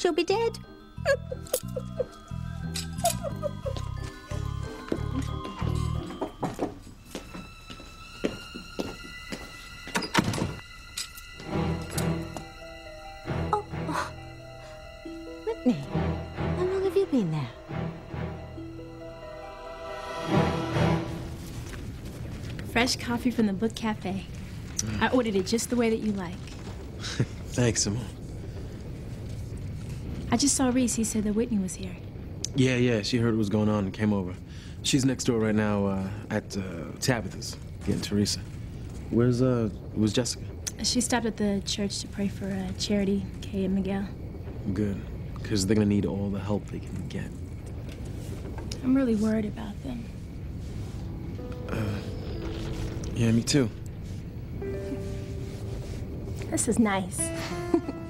she'll be dead. oh. Whitney, how long have you been there? Fresh coffee from the Book Cafe. I ordered it just the way that you like. Thanks, Simone. I just saw Reese. He said that Whitney was here. Yeah, yeah, she heard what was going on and came over. She's next door right now uh, at uh, Tabitha's, getting Theresa. Where's, uh, where's Jessica? She stopped at the church to pray for uh, Charity, Kay, and Miguel. Good, because they're gonna need all the help they can get. I'm really worried about them. Uh, yeah, me too. This is nice.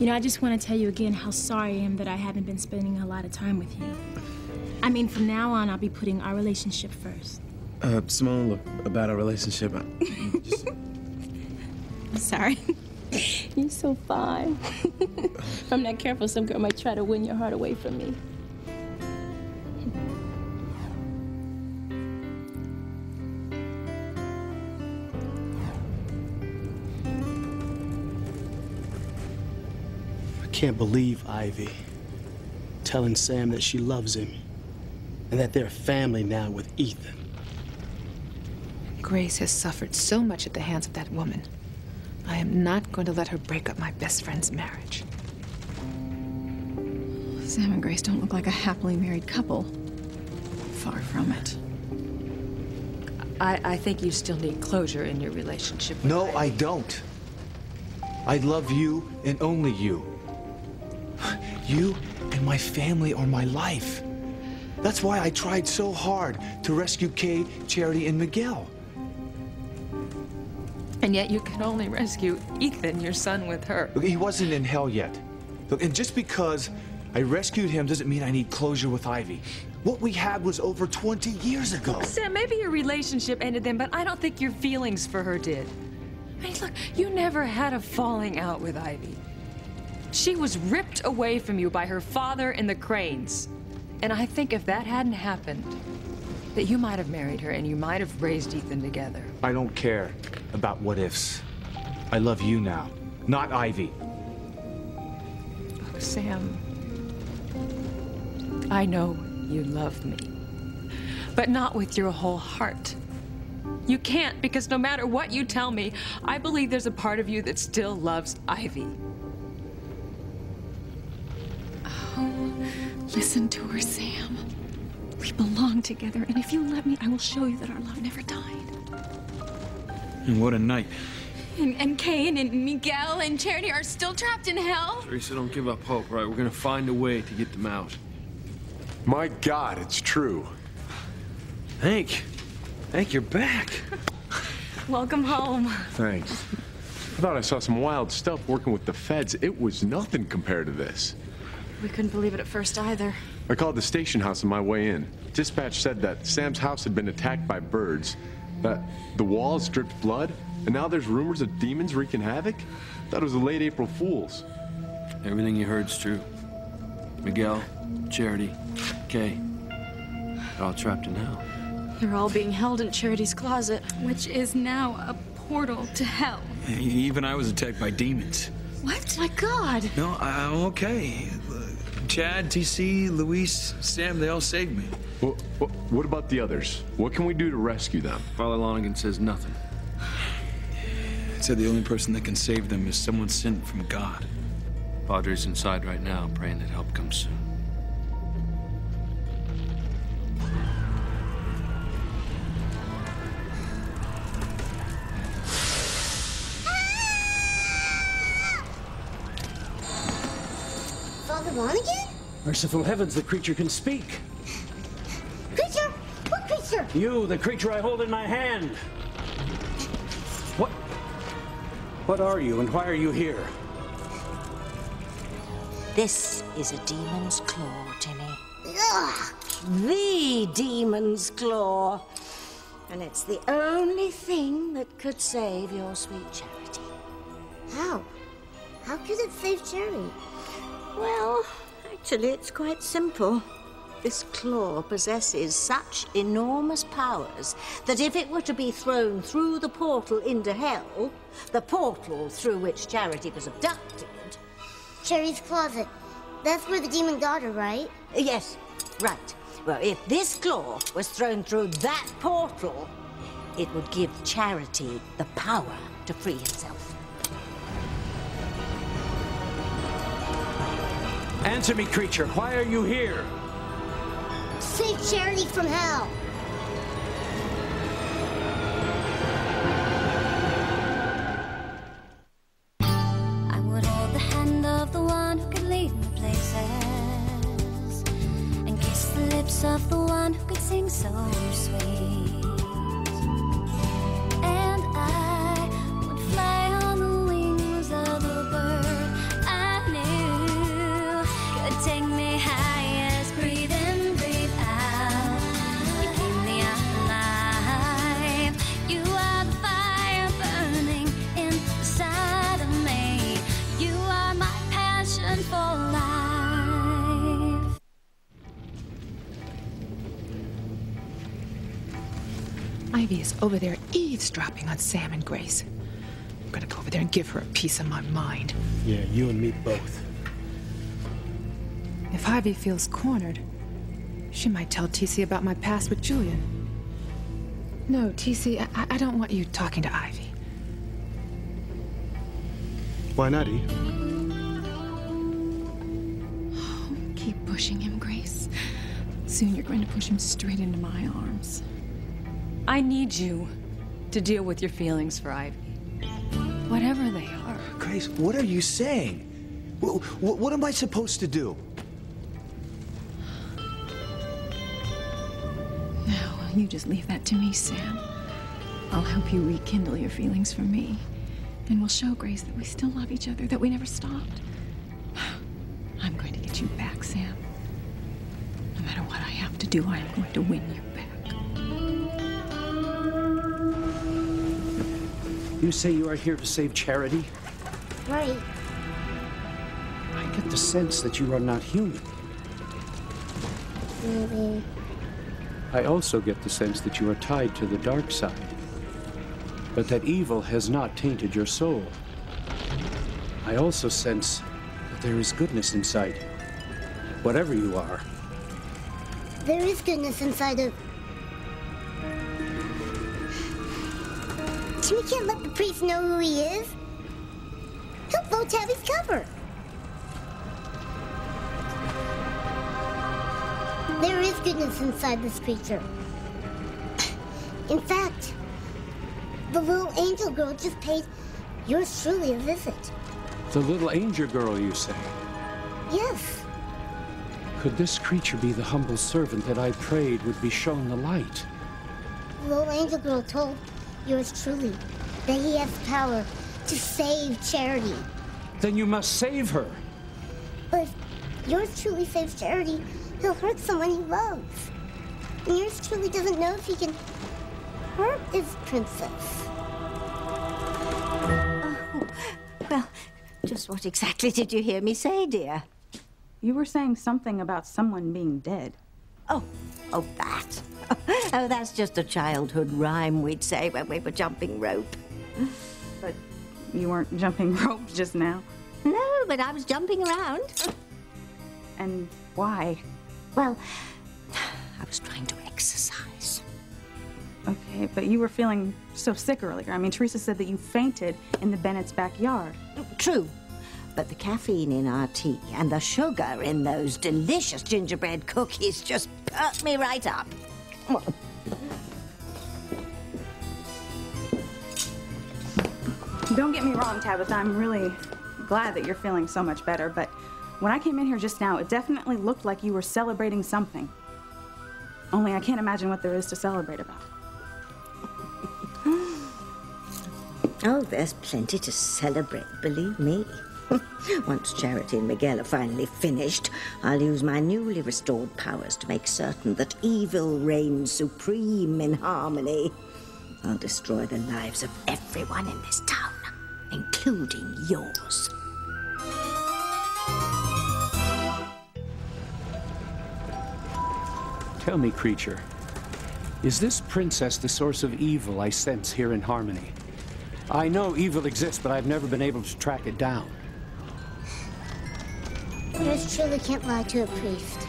you know, I just want to tell you again how sorry I am that I haven't been spending a lot of time with you. I mean, from now on, I'll be putting our relationship first. Uh, Simone, look, about our relationship, I, just, I'm sorry. You're so fine. if I'm not careful, some girl might try to win your heart away from me. Can't believe Ivy telling Sam that she loves him and that they're a family now with Ethan. Grace has suffered so much at the hands of that woman. I am not going to let her break up my best friend's marriage. Sam and Grace don't look like a happily married couple. Far from it. I, I think you still need closure in your relationship. with No, Ivy. I don't. I love you and only you. You and my family are my life. That's why I tried so hard to rescue Kay, Charity, and Miguel. And yet you can only rescue Ethan, your son, with her. Look, he wasn't in hell yet. Look, and just because I rescued him doesn't mean I need closure with Ivy. What we had was over 20 years ago. Sam, maybe your relationship ended then, but I don't think your feelings for her did. I mean, look, you never had a falling out with Ivy. She was ripped away from you by her father and the Cranes. And I think if that hadn't happened, that you might have married her and you might have raised Ethan together. I don't care about what ifs. I love you now, not Ivy. Look, Sam, I know you love me, but not with your whole heart. You can't because no matter what you tell me, I believe there's a part of you that still loves Ivy. Listen to her, Sam. We belong together, and if you let me, I will show you that our love never died. And what a night. And, and Kane and Miguel and Charity are still trapped in hell. Theresa, don't give up hope, right? We're gonna find a way to get them out. My God, it's true. Hank, Hank, you're back. Welcome home. Thanks. I thought I saw some wild stuff working with the feds. It was nothing compared to this. We couldn't believe it at first either. I called the station house on my way in. Dispatch said that Sam's house had been attacked by birds, that the walls dripped blood, and now there's rumors of demons wreaking havoc. That was the late April Fools. Everything you heard's true. Miguel, Charity, Kay, they're all trapped in hell. They're all being held in Charity's closet, which is now a portal to hell. Even I was attacked by demons. What? My God. No, I- I'm okay. Chad, TC, Luis, Sam, they all saved me. What, what, what about the others? What can we do to rescue them? Father Lonigan says nothing. He said the only person that can save them is someone sent from God. Padre's inside right now, praying that help comes soon. Merciful heavens, the creature can speak. Creature? What creature? You, the creature I hold in my hand. What? What are you and why are you here? This is a demon's claw, Timmy. Ugh, the demon's claw. And it's the only thing that could save your sweet charity. How? How could it save Charity? Well, actually, it's quite simple. This claw possesses such enormous powers that if it were to be thrown through the portal into hell, the portal through which Charity was abducted. Charity's closet. That's where the demon got her, right? Yes, right. Well, if this claw was thrown through that portal, it would give Charity the power to free herself. Answer me, creature. Why are you here? Save Charity from hell. Ivy is over there eavesdropping on Sam and Grace. I'm gonna go over there and give her a piece of my mind. Yeah, you and me both. If Ivy feels cornered, she might tell TC about my past with Julian. No, TC, I, I don't want you talking to Ivy. Why not, E? Keep pushing him, Grace. Soon you're going to push him straight into my arms. I need you to deal with your feelings for Ivy. Whatever they are. Grace, what are you saying? What, what am I supposed to do? Now, you just leave that to me, Sam. I'll help you rekindle your feelings for me. And we'll show Grace that we still love each other, that we never stopped. I'm going to get you back, Sam. No matter what I have to do, I am going to win you You say you are here to save Charity? Right. I get the sense that you are not human. Maybe. I also get the sense that you are tied to the dark side. But that evil has not tainted your soul. I also sense that there is goodness inside. Whatever you are, There is goodness inside of. Timmy can't let the priest know who he is. He'll blow Tabby's cover. There is goodness inside this creature. In fact, the little angel girl just paid yours truly a visit. the little angel girl, you say. Yes, Could this creature be the humble servant that I prayed would be shown the light? the little angel girl told yours truly that he has power to save charity. Then you must save her. But if yours truly saves Charity, he'll hurt someone he loves. And yours truly doesn't know if he can hurt his princess. Oh, well, just what exactly did you hear me say, dear? You were saying something about someone being dead. Oh, oh, that. Oh, that's just a childhood rhyme we'd say when we were jumping rope. But you weren't jumping rope just now. No, but I was jumping around. And why? Well, I was trying to exercise. Okay, but you were feeling so sick earlier. I mean, Theresa said that you fainted in the Bennett's backyard. True. But the caffeine in our tea and the sugar in those delicious gingerbread cookies just perked me right up. Don't get me wrong, Tabitha. I'm really glad that you're feeling so much better, but when I came in here just now, it definitely looked like you were celebrating something. Only I can't imagine what there is to celebrate about. Oh, there's plenty to celebrate, believe me. Once Charity and Miguel are finally finished, I'll use my newly restored powers to make certain that evil reigns supreme in harmony. I'll destroy the lives of everyone in this town, including yours. Tell me, creature, is this princess the source of evil I sense here in Harmony? I know evil exists, but I've never been able to track it down. Truly can't lie to a priest.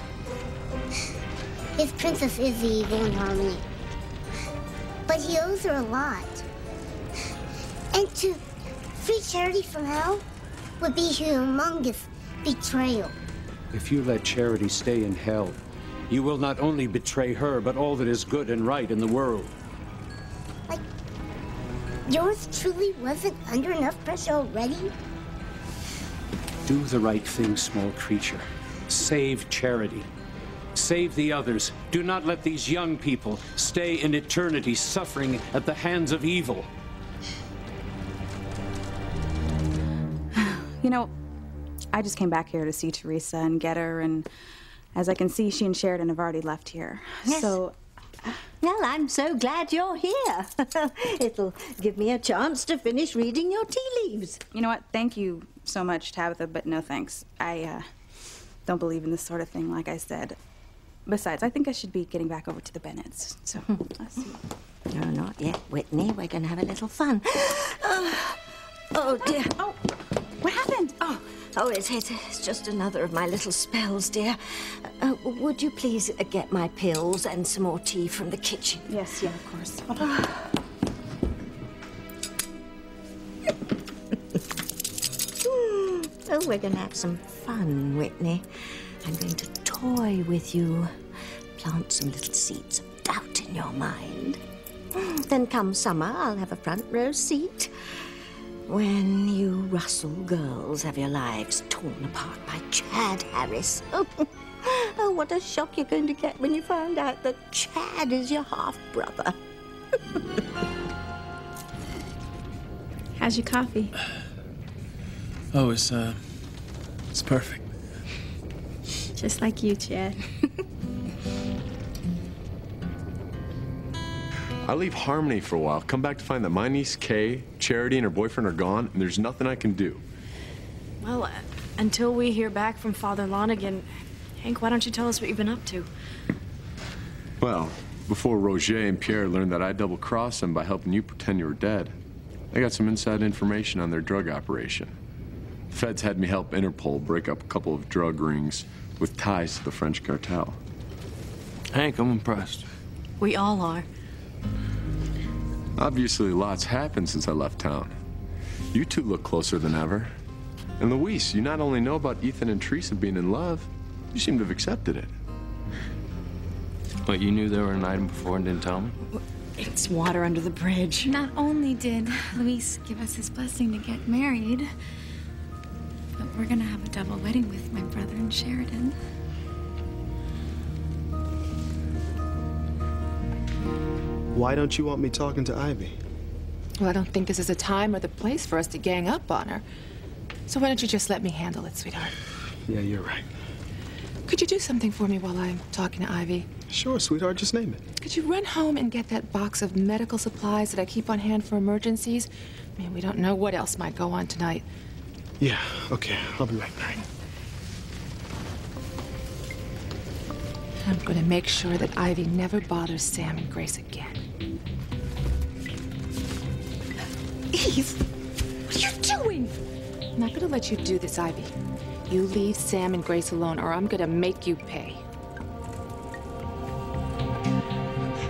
His princess is the evil in harmony. But he owes her a lot. And to free Charity from hell would be humongous betrayal. If you let Charity stay in hell, you will not only betray her, but all that is good and right in the world. Yours truly wasn't under enough pressure already? Do the right thing, small creature. Save Charity. Save the others. Do not let these young people stay in eternity suffering at the hands of evil. You know, I just came back here to see Theresa and get her, and as I can see, she and Sheridan have already left here. Yes. So, Well, I'm so glad you're here. It'll give me a chance to finish reading your tea leaves. you know what? Thank you so much, Tabitha, but no thanks. I uh, don't believe in this sort of thing, like I said. Besides, I think I should be getting back over to the Bennetts. So, let's see. No, not yet, Whitney. We're going to have a little fun. Oh, oh dear. Oh, what happened? Oh, oh, it's, it's, it's just another of my little spells, dear. Uh, would you please uh, get my pills and some more tea from the kitchen? Yes, yeah, of course. Oh, we're going to have some fun, Whitney. I'm going to toy with you, plant some little seeds of doubt in your mind. Then come summer, I'll have a front row seat. When you Russell girls have your lives torn apart by Chad Harris. Oh, what a shock you're going to get when you find out that Chad is your half brother. How's your coffee? Oh, it's, uh, it's perfect. Just like you, Chad. I leave Harmony for a while, come back to find that my niece Kay, Charity, and her boyfriend are gone, and there's nothing I can do. Well, uh, until we hear back from Father Lonigan, Hank, why don't you tell us what you've been up to? Well, before Roger and Pierre learned that I double crossed them by helping you pretend you were dead, I got some inside information on their drug operation. Feds had me help Interpol break up a couple of drug rings with ties to the French cartel. Hank, I'm impressed. We all are. Obviously, lots happened since I left town. You two look closer than ever. And Luis, you not only know about Ethan and Theresa being in love, you seem to have accepted it. But you knew they were an item before and didn't tell me? It's water under the bridge. Not only did Luis give us his blessing to get married, but we're gonna have a double wedding with my brother and Sheridan. Why don't you want me talking to Ivy? Well, I don't think this is a time or the place for us to gang up on her. So why don't you just let me handle it, sweetheart? Yeah, you're right. Could you do something for me while I'm talking to Ivy? Sure, sweetheart, just name it. Could you run home and get that box of medical supplies that I keep on hand for emergencies? I mean, we don't know what else might go on tonight. Yeah, okay, I'll be right back. I'm going to make sure that Ivy never bothers Sam and Grace again. Eve, what are you doing? I'm not going to let you do this, Ivy. You leave Sam and Grace alone, or I'm going to make you pay.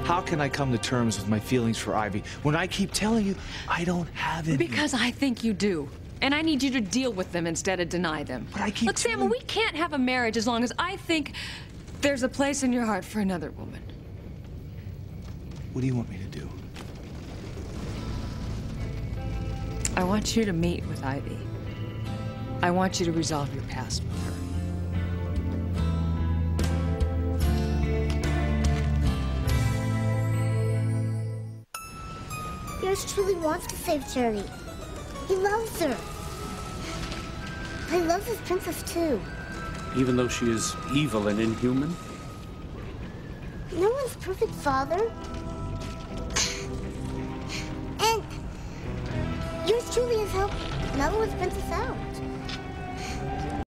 How can I come to terms with my feelings for Ivy when I keep telling you I don't have it? Because I think you do. And I need you to deal with them instead of deny them. But I keep Look, Sam, we can't have a marriage as long as I think there's a place in your heart for another woman. What do you want me to do? I want you to meet with Ivy. I want you to resolve your past with her. Yours truly wants to save Charity. He loves her. I love this princess too. Even though she is evil and inhuman? No one's perfect, Father. And yours truly has helped mellow his princess out.